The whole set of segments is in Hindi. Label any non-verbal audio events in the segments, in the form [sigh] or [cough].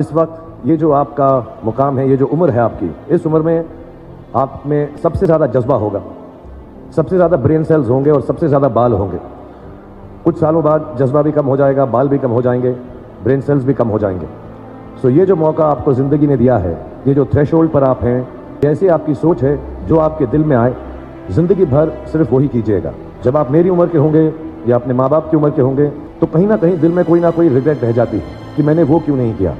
इस वक्त ये जो आपका मुकाम है, ये जो उम्र है आपकी, इस उम्र में आप में सबसे ज़्यादा जज्बा होगा, सबसे ज़्यादा ब्रेन सेल्स होंगे और सबसे ज़्यादा बाल होंगे। कुछ सालों बाद जज्बा भी कम हो जाएगा, बाल भी कम हो जाएँगे ब्रेन सेल्स भी कम हो जाएँगे। सो ये जो मौका आपको ज़िंदगी ने दिया है, ये जो थ्रेश पर आप हैं, जैसे आपकी सोच है, जो आपके दिल में आए, ज़िंदगी भर सिर्फ़ वही कीजिएगा। जब आप मेरी उम्र के होंगे या अपने माँ बाप की उम्र के होंगे तो कहीं ना कहीं दिल में कोई ना कोई रिग्रेट रह जाती कि मैंने वो क्यों नहीं किया।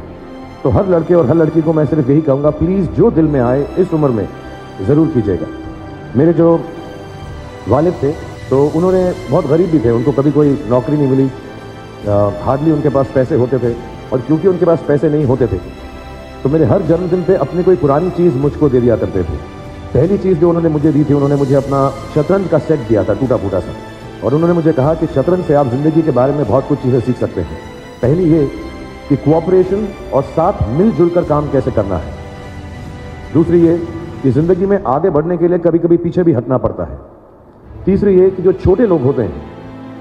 तो हर लड़के और हर लड़की को मैं सिर्फ़ यही कहूँगा प्लीज़ जो दिल में आए इस उम्र में, ज़रूर कीजिएगा। मेरे जो वालिद थे तो उन्होंने बहुत गरीब भी थे, उनको कभी कोई नौकरी नहीं मिली हार्डली उनके पास पैसे होते थे, और क्योंकि उनके पास पैसे नहीं होते थे तो मेरे हर जन्मदिन पे अपनी कोई पुरानी चीज़ मुझको दे दिया करते थे। पहली चीज़ जो उन्होंने मुझे दी थी, उन्होंने मुझे अपना शतरंज का सेट दिया था टूटा फूटा सा। और उन्होंने मुझे कहा कि शतरंज से आप ज़िंदगी के बारे में बहुत कुछ चीज़ें सीख सकते हैं। पहली ये कि कोऑपरेशन और साथ मिलजुल कर काम कैसे करना है। दूसरी ये कि ज़िंदगी में आगे बढ़ने के लिए कभी कभी पीछे भी हटना पड़ता है। तीसरी ये कि जो छोटे लोग होते हैं,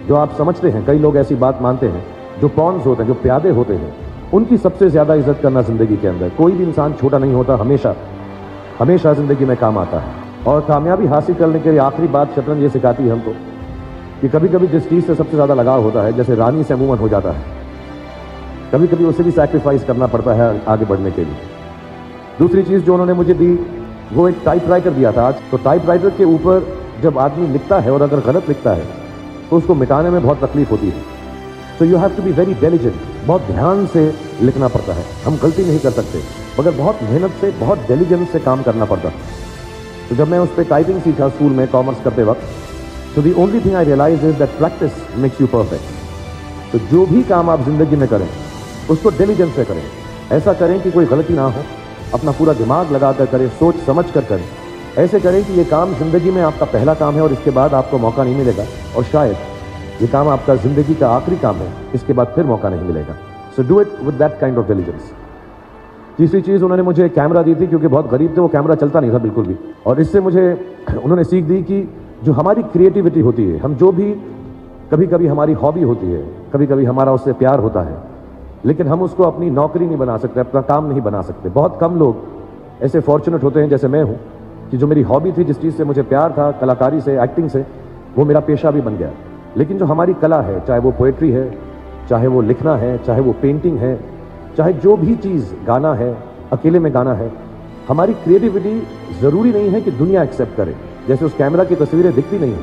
जो आप समझते हैं, कई लोग ऐसी बात मानते हैं, जो पॉन्स होते हैं, जो प्यादे होते हैं, उनकी सबसे ज़्यादा इज़्ज़त करना ज़िंदगी के अंदर। कोई भी इंसान छोटा नहीं होता, हमेशा हमेशा ज़िंदगी में काम आता है। और कामयाबी हासिल करने के लिए आखिरी बात शतरंज ये सिखाती है हमको कि कभी कभी जिस चीज़ से सबसे ज़्यादा लगाव होता है, जैसे रानी से अमूमन हो जाता है। कभी कभी उसे भी सैक्रिफाइस करना पड़ता है आगे बढ़ने के लिए। दूसरी चीज़ जो उन्होंने मुझे दी, वो एक टाइप राइटर दिया था आज। तो टाइप राइटर के ऊपर जब आदमी लिखता है और अगर गलत लिखता है तो उसको मिटाने में बहुत तकलीफ़ होती है। तो you have to be very diligent बहुत ध्यान से लिखना पड़ता है। हम गलती नहीं कर सकते, मगर बहुत मेहनत से, बहुत डेलीजेंस से काम करना पड़ता है। तो जब मैं उस पर टाइपिंग सीखा स्कूल में कॉमर्स करते वक्त तो the only thing I realise is that practice makes you perfect तो जो भी काम आप ज़िंदगी में करें उसको डिलीजेंस से करें। ऐसा करें कि कोई गलती ना हो। अपना पूरा दिमाग लगाकर करें, सोच समझ कर करें। ऐसे करें कि ये काम ज़िंदगी में आपका पहला काम है और इसके बाद आपको मौका नहीं मिलेगा। और शायद ये काम आपका ज़िंदगी का आखिरी काम है, इसके बाद फिर मौका नहीं मिलेगा। So do it with that kind of diligence तीसरी चीज़, उन्होंने मुझे कैमरा दी थी, क्योंकि बहुत गरीब थे, वो कैमरा चलता नहीं था बिल्कुल भी। और इससे मुझे [clears throat] उन्होंने सीख दी कि जो हमारी क्रिएटिविटी होती है, हम जो भी कभी कभी हमारी हॉबी होती है कभी कभी हमारा उससे प्यार होता है लेकिन हम उसको अपनी नौकरी नहीं बना सकते, अपना काम नहीं बना सकते। बहुत कम लोग ऐसे फॉर्चुनेट होते हैं जैसे मैं हूँ, कि जो मेरी हॉबी थी, जिस चीज़ से मुझे प्यार था, कलाकारी से एक्टिंग से, वो मेरा पेशा भी बन गया। लेकिन जो हमारी कला है, चाहे वो पोएट्री है, चाहे वो लिखना है, चाहे वो पेंटिंग है, चाहे जो भी चीज़ गाना है, अकेले में गाना है, हमारी क्रिएटिविटी ज़रूरी नहीं है कि दुनिया एक्सेप्ट करे। जैसे उस कैमरा की तस्वीरें दिखती नहीं है,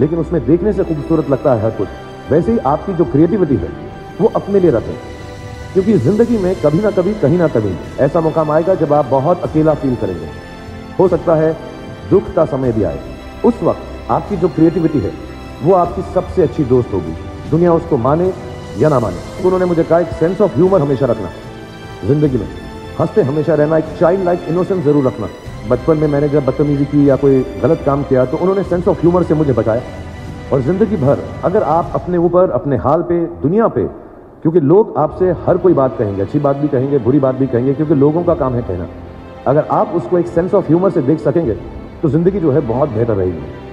लेकिन उसमें देखने से खूबसूरत लगता है हर कुछ। वैसे ही आपकी जो क्रिएटिविटी है, वो अपने लिए रखें। क्योंकि ज़िंदगी में कभी ना कभी, कहीं ना कभी ऐसा मौकाम आएगा जब आप बहुत अकेला फील करेंगे। हो सकता है दुख का समय भी आए। उस वक्त आपकी जो क्रिएटिविटी है, वो आपकी सबसे अच्छी दोस्त होगी। दुनिया उसको माने या ना माने। उन्होंने मुझे कहा, एक सेंस ऑफ़ ह्यूमर हमेशा रखना। ज़िंदगी में हँसते हमेशा रहना, एक चाइल्ड लाइक इनोसेंस ज़रूर रखना। बचपन में मैंने जब बदतमीजी की या कोई गलत काम किया तो उन्होंने सेंस ऑफ़ ह्यूमर से मुझे बचाया। और ज़िंदगी भर अगर आप अपने ऊपर, अपने हाल पे, दुनिया पे क्योंकि लोग आपसे हर कोई बात कहेंगे, अच्छी बात भी कहेंगे, बुरी बात भी कहेंगे, क्योंकि लोगों का काम है कहना। अगर आप उसको एक सेंस ऑफ़ ह्यूमर से देख सकेंगे तो ज़िंदगी जो है बहुत बेहतर रहेगी।